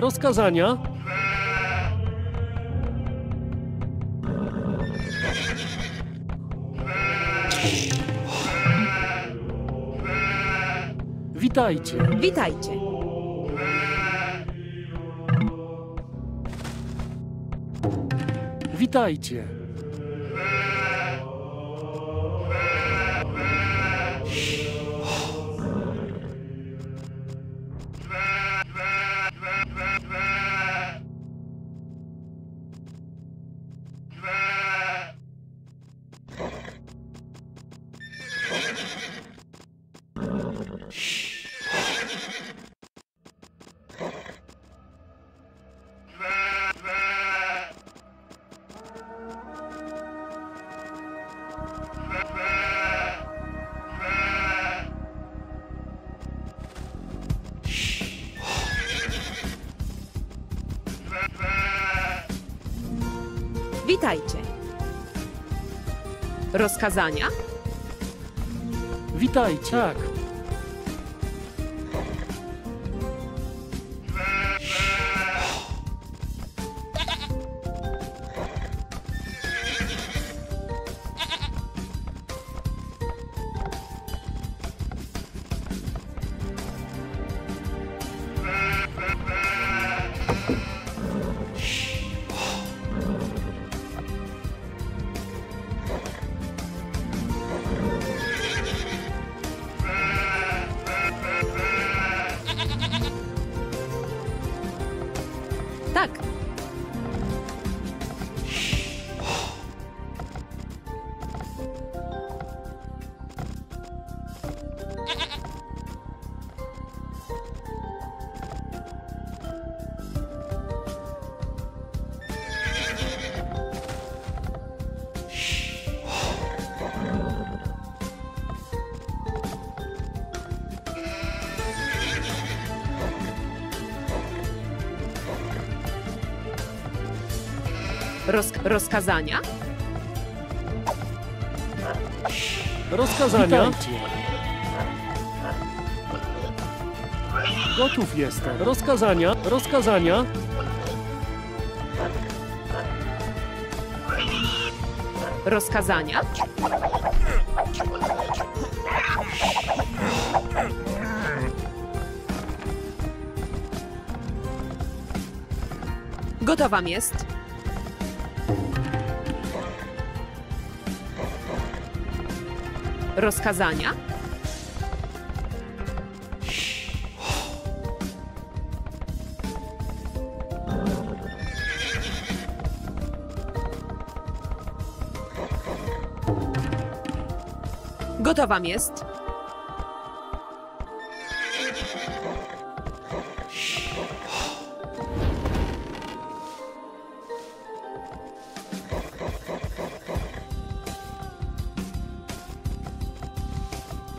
Rozkazania? Witajcie. Witajcie. Witajcie. Witajcie. Rozkazania? Witajcie. Tak. Roz rozkazania? Rozkazania? Witajcie. Gotów jestem. Rozkazania? Rozkazania? Rozkazania? Gotowam jest. Rozkazania? Gotowam jest.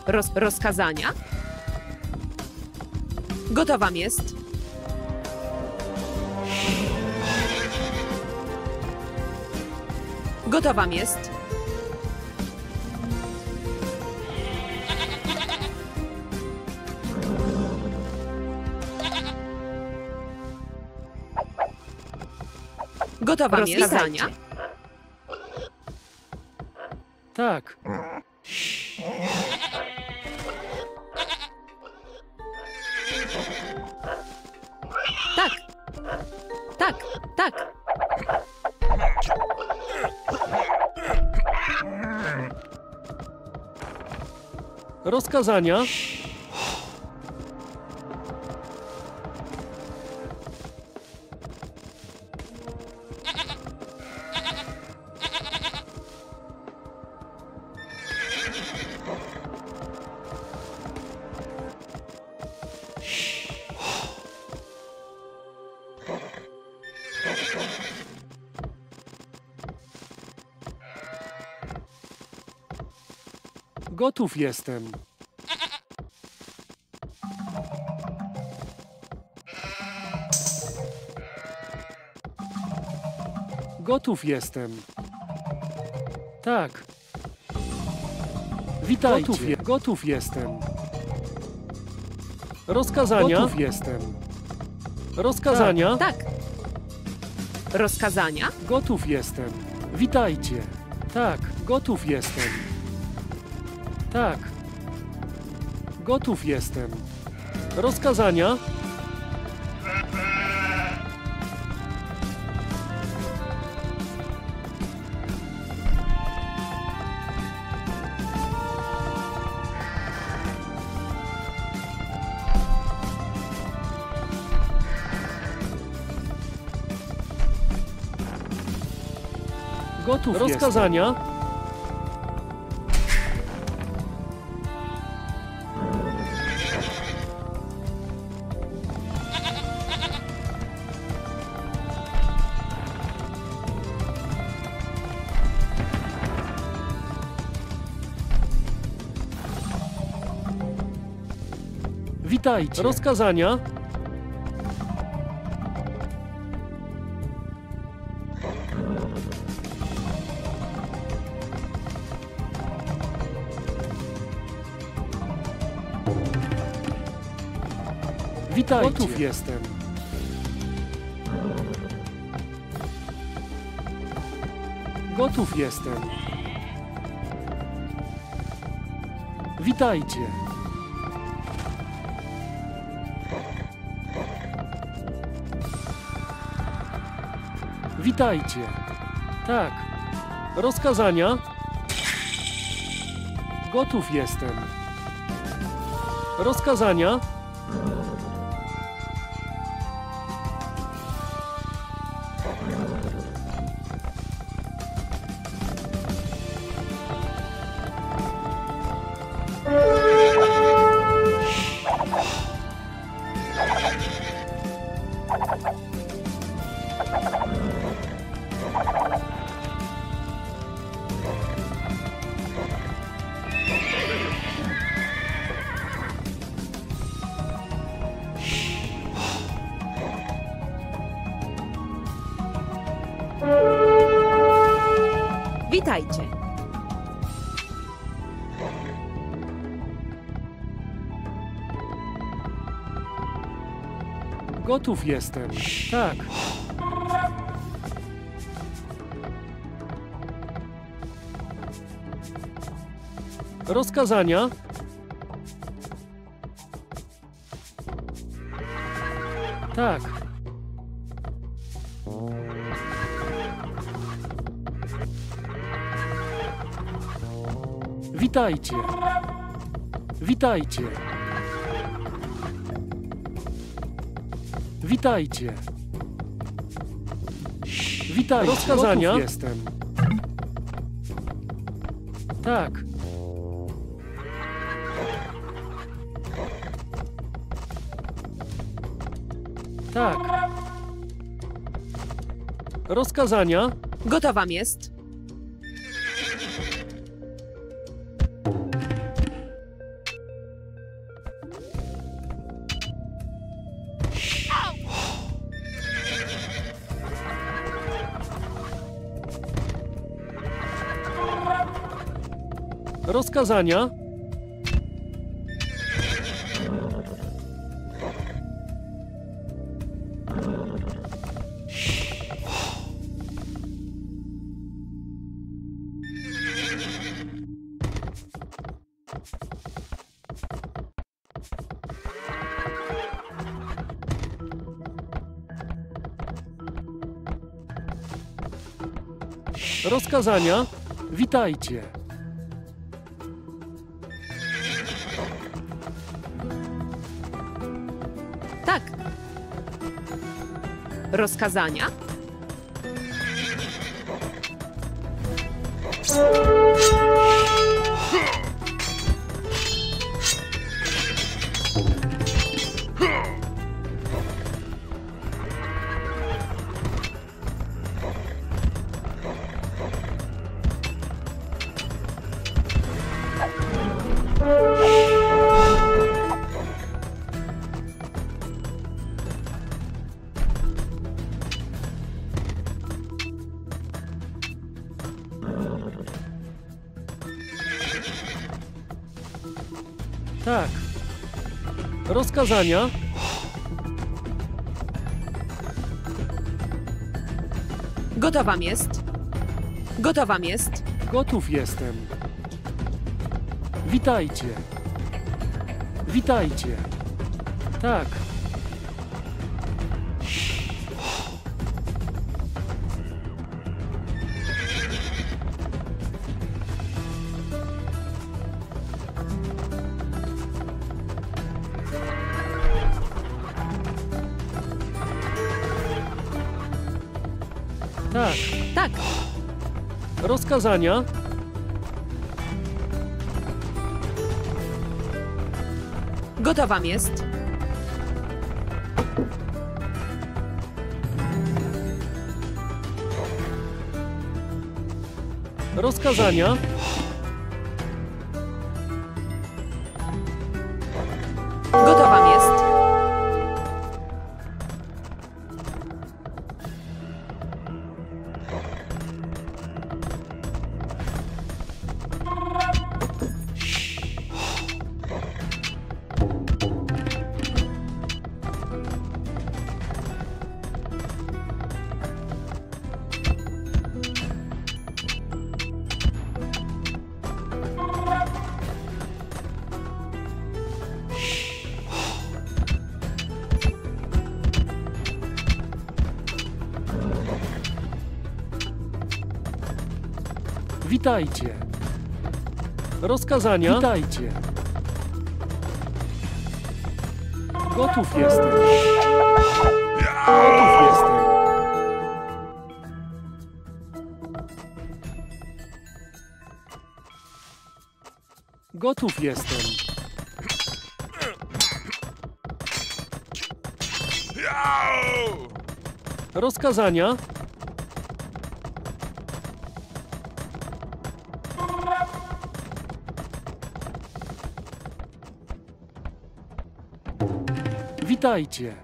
Roz rozkazania? Gotowam jest. Gotowam jest. Gotowam jest. Rozkazania? Tak. Rozkazania? Gotów jestem. Gotów jestem. Tak. Witajcie. Gotów, je, gotów jestem. Rozkazania? Gotów jestem. Rozkazania? Tak. Rozkazania? Gotów jestem. Witajcie. Tak, gotów jestem. Tak. Gotów jestem. Rozkazania? Gotów Rozkazania? Witajcie. Rozkazania? Witajcie. Gotów jestem. Gotów jestem. Witajcie. Witajcie. Tak. Rozkazania? Gotów jestem. Rozkazania? Gotów jestem. Tak. Rozkazania? Tak. Witajcie. Witajcie. Witajcie. Witajcie. Rozkazania? Gotów jestem. Tak. Tak. Rozkazania? Gotowam jest. Rozkazania? Rozkazania? Witajcie. Rozkazania? Tak. Rozkazania. Gotowam jest. Gotowam jest. Gotów jestem. Witajcie. Witajcie. Tak. Tak. Rozkazania? Gotowam jest. Rozkazania? Witajcie. Rozkazania? Witajcie. Gotów jestem. Gotów jestem. Gotów jestem. Rozkazania? Witajcie.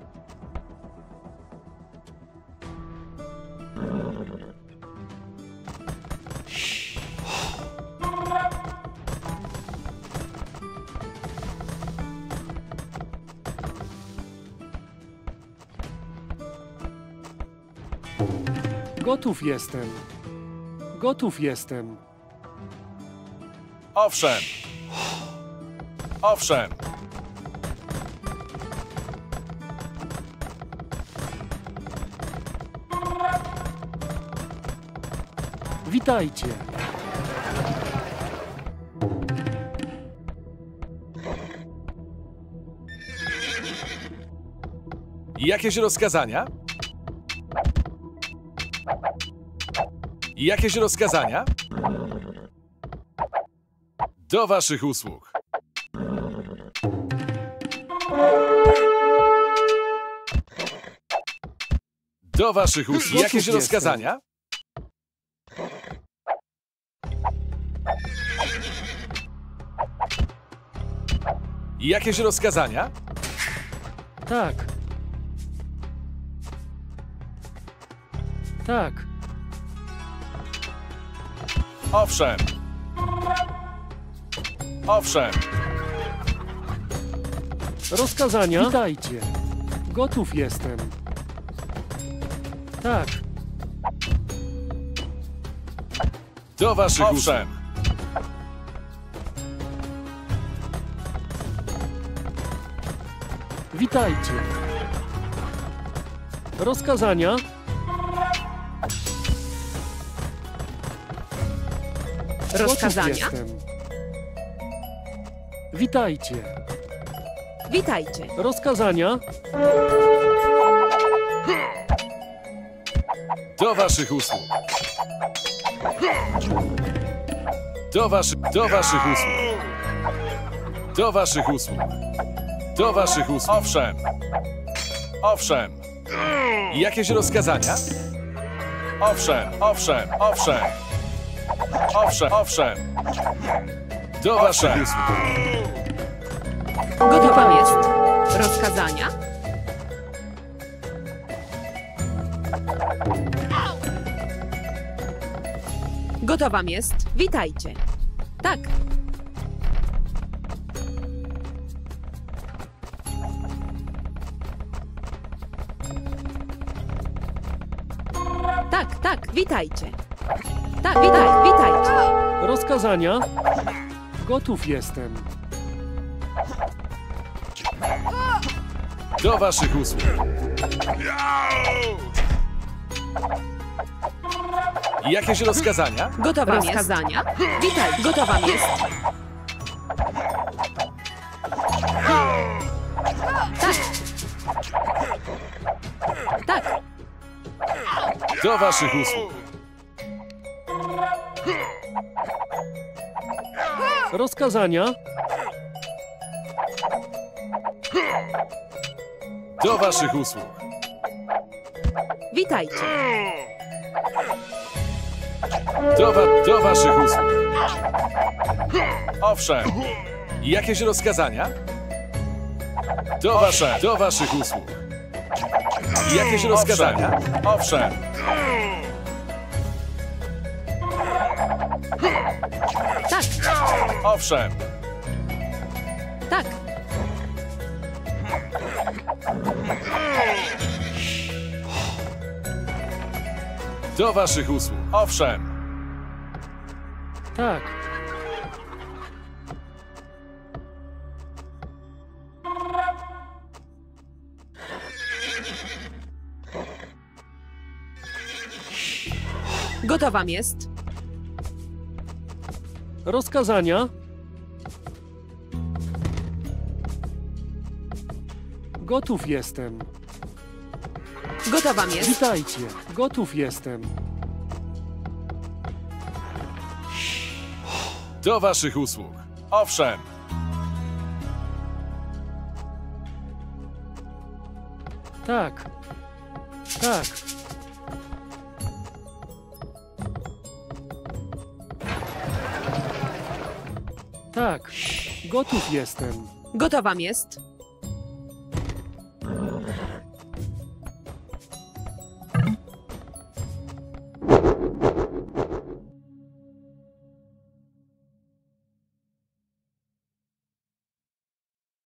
Gotów jestem. Gotów jestem. Owszem. Owszem. Witajcie. Jakieś rozkazania? Jakieś rozkazania? Do waszych usług. Do waszych usług. Jakieś rozkazania? Jakieś rozkazania? Tak. Tak. Owszem. Owszem. Rozkazania? Witajcie. Gotów jestem. Tak. Do waszych Owszem. Witajcie. Rozkazania? Rozkazania? Witajcie. Witajcie. Rozkazania? Do waszych usług. Do waszych, do waszych usług. Do waszych usług. Do waszych usług. Owszem. Owszem. Jakieś rozkazania? Owszem, owszem, owszem. Owszem, owszem. Do waszych usług. Gotowam jest. Rozkazania? Gotowam jest. Witajcie. Tak. Witajcie. Tak, witaj, witajcie. Rozkazania? Gotów jestem. Do waszych usług. Jakieś rozkazania? Gotowa Rozkazania? Witaj, gotowa jest. Tak. Tak, Do waszych usług. Rozkazania? Do waszych usług. witajcie. Do, wa do waszych usług. Owszem. Jakieś rozkazania? Do, wasze, do waszych usług. Jakieś rozkazania? Owszem. Owszem. tak, Do waszych usług. Owszem. Tak. gotowa jest. Rozkazania? Gotów jestem. Gotowa jest. Witajcie. Gotów jestem. Do waszych usług. Owszem. Tak. Tak. Tak. Gotów jestem. Gotowa jest.